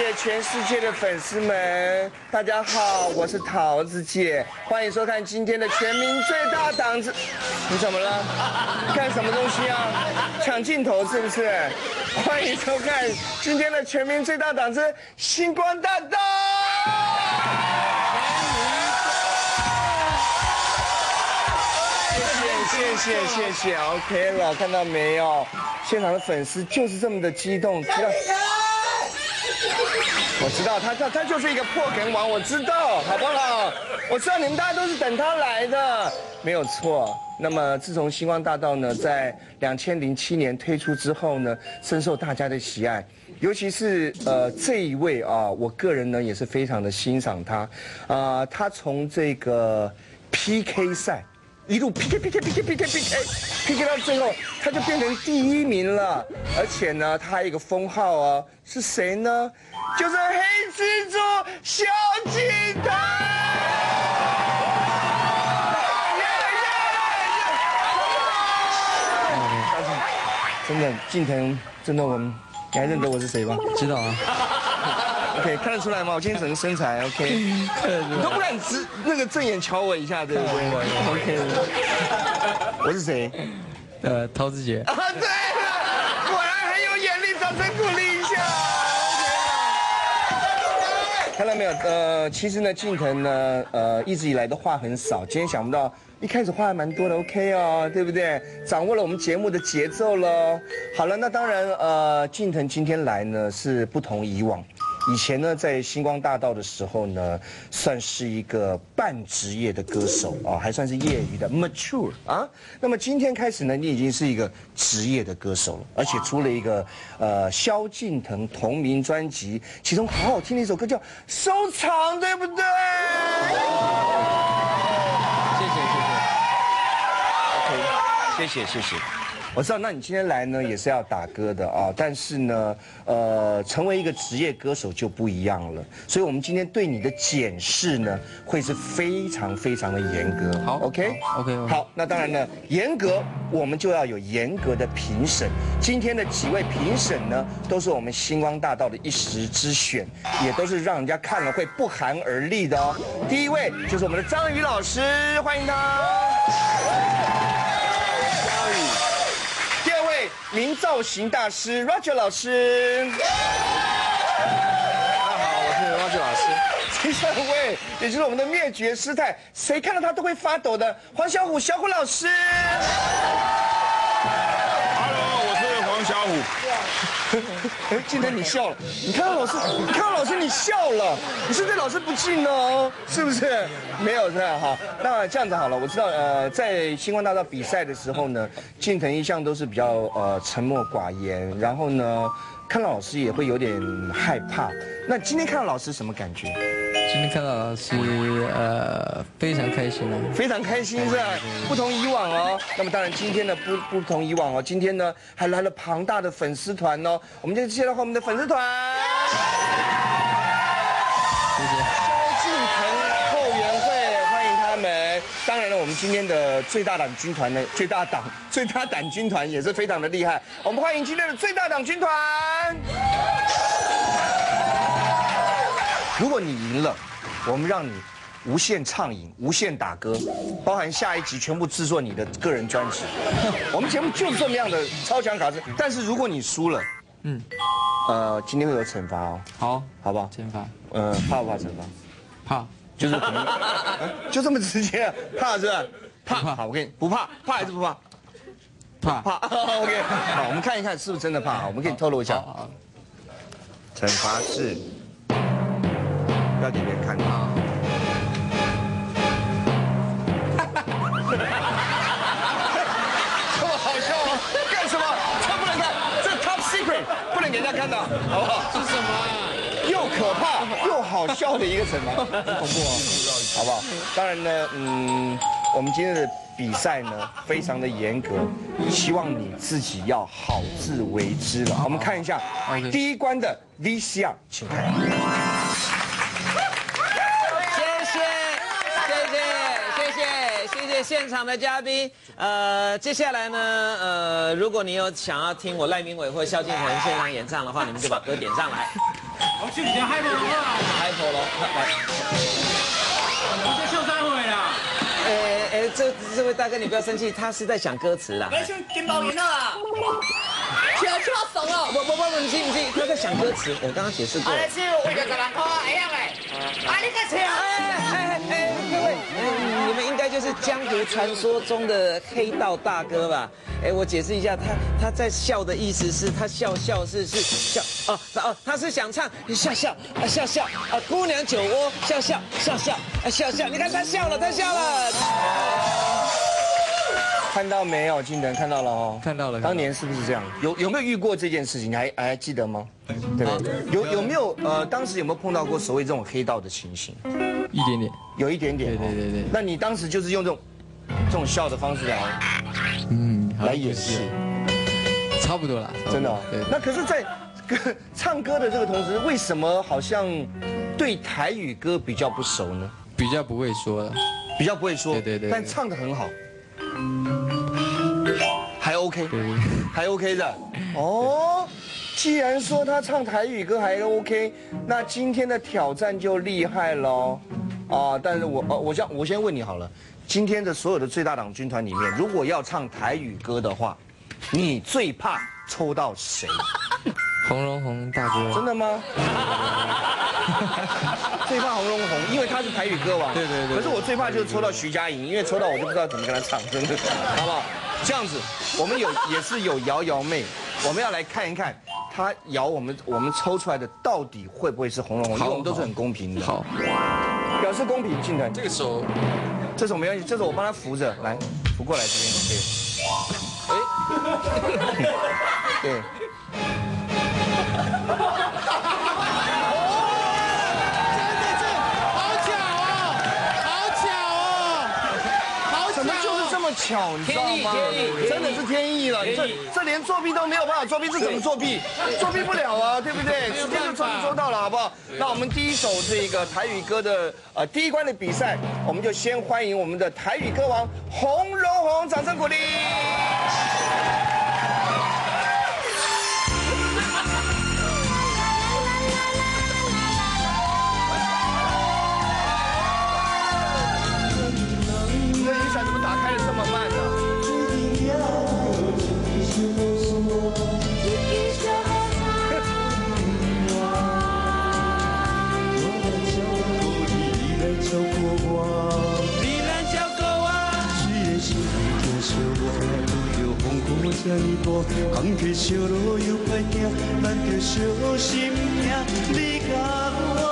谢全世界的粉丝们，大家好，我是桃子姐，欢迎收看今天的全民最大档次。你怎么了？干什么东西啊？抢镜头是不是？欢迎收看今天的全民最大档次星光大道。谢谢谢谢谢谢，OK 了，看到没有？现场的粉丝就是这么的激动，我知道他他他就是一个破梗王，我知道，好不好？我知道你们大家都是等他来的，没有错。那么自从星光大道呢在两千零七年推出之后呢，深受大家的喜爱，尤其是呃这一位啊，我个人呢也是非常的欣赏他，啊，他从这个 PK 赛。一路 PK PK PK PK PK PK 到最后，他就变成第一名了。而且呢，他还有一个封号哦，是谁呢？就是黑蜘蛛萧敬腾。真的，敬腾，真的，我们，你还认得我是谁吗？知道啊。OK，看得出来吗？我今天整个身材 OK，你都不敢直那个正眼瞧我一下，对不对？OK，我是谁？呃，陶子姐。啊，对了，果然很有眼力，掌声鼓励一下。看到没有？呃，其实呢，静腾呢，呃，一直以来的话很少，今天想不到一开始话还蛮多的，OK 哦，对不对？掌握了我们节目的节奏喽。好了，那当然，呃，静腾今天来呢是不同以往。以前呢，在星光大道的时候呢，算是一个半职业的歌手啊，还算是业余的 mature 啊。那么今天开始呢，你已经是一个职业的歌手了，而且出了一个呃萧敬腾同名专辑，其中好好听的一首歌叫《收藏》，对不对？谢谢谢谢。OK，谢谢谢谢。我知道，那你今天来呢也是要打歌的啊，但是呢，呃，成为一个职业歌手就不一样了，所以我们今天对你的检视呢会是非常非常的严格。好，OK，OK，好，那当然呢，严格我们就要有严格的评审。今天的几位评审呢，都是我们星光大道的一时之选，也都是让人家看了会不寒而栗的哦。第一位就是我们的张宇老师，欢迎他。名造型大师 Roger 老师，大家好，我是 Roger 老师。第三位，也就是我们的灭绝师太，谁看到他都会发抖的黄小虎小虎老师。Hello，我是黄小虎，哎，今天你笑了，你看到老师，你看到老师，你笑了，你是对老师不敬哦，是不是？没有是吧？哈，那这样子好了，我知道，呃，在星光大道比赛的时候呢，敬腾一向都是比较呃沉默寡言，然后呢。看到老师也会有点害怕。那今天看到老师什么感觉？今天看到老师，呃，非常开心哦，非常开心是吧？不同以往哦。那么当然今天呢不不同以往哦，今天呢还来了庞大的粉丝团哦。我们就介绍我们的粉丝团。谢谢。当然了，我们今天的最大党军团呢，最大党最大党军团也是非常的厉害。我们欢迎今天的最大党军团。如果你赢了，我们让你无限畅饮、无限打歌，包含下一集全部制作你的个人专辑。我们节目就是这么样的超强卡司。但是如果你输了，嗯，呃，今天会有惩罚哦。好，好不好？惩罚。呃，怕不怕惩罚？怕。就是可能，就这么直接，怕是吧？怕，好，我给你不怕，怕还是不怕？怕，怕。OK，好，我们看一看是不是真的怕。我们可以透露一下，惩罚是不要给别人看到。这么好笑吗？干什么？这不能看，这 top secret，不能给人家看到，好不好？是什么？啊又可怕又好笑的一个惩罚，恐怖啊，好不好？当然呢，嗯，我们今天的比赛呢，非常的严格，希望你自己要好自为之了。我们看一下第一关的 VCR，请看。现场的嘉宾。呃，接下来呢，呃，如果你有想要听我赖明伟或萧敬腾现场演唱的话，你们就把歌点上来。我去你家嗨不龙啊！开口了，来，我在秀山会啦。哎哎，这这位大哥你不要生气，他是在想歌词啦。你像金毛猿啊，跳跳怂哦。不不不不，你信不信，他在想歌词，我刚刚解释过了。啊，你唱为着十万块会样嘞？啊，你个唱！哎哎哎，各位，哎你们应该就是江湖传说中的黑道大哥吧？哎，我解释一下，他他在笑的意思是他笑笑是是笑哦哦，他是想唱笑笑啊笑笑啊姑娘酒窝笑笑笑笑啊笑笑，你看他笑了，他笑了。看到没有？金德看到了哦，看到了当年是不是这样？有有没有遇过这件事情？你还还记得吗？对不对？有有没有呃，当时有没有碰到过所谓这种黑道的情形？一点点，有一点点。对对对对。那你当时就是用这种这种笑的方式来嗯，来演戏，差不多啦，差不多。真的哦。对，那可是，在歌唱歌的这个同时，为什么好像对台语歌比较不熟呢？比较不会说了，比较不会说，对对对但唱的很好，还 OK，还 OK 的。哦，既然说他唱台语歌还 OK，那今天的挑战就厉害喽。啊，但是我呃，我先我先问你好了，今天的所有的最大党军团里面，如果要唱台语歌的话，你最怕抽到谁？红荣红大哥，真的吗？最怕红龙红，因为他是台语歌王。对对对可是我最怕就是抽到徐佳莹，因为抽到我就不知道怎么跟他唱，真的，好不好？这样子，我们有也是有瑶瑶妹，我们要来看一看她摇我们我们抽出来的到底会不会是红龙红，因为我们都是很公平的。好，表示公平，进来，这个手，这手没关系，这手我帮他扶着，来扶过来这边，对。哎，对。怎么就是这么巧，你知道吗？真的是天意了，这这连作弊都没有办法作弊，这怎么作弊？作弊不了啊，对不对？时间就抽就抽到了，好不好？那我们第一首这个台语歌的呃第一关的比赛，我们就先欢迎我们的台语歌王洪荣宏，掌声鼓励。风雨这呢大，坎坷小路又歹行，咱着小心行。你甲我，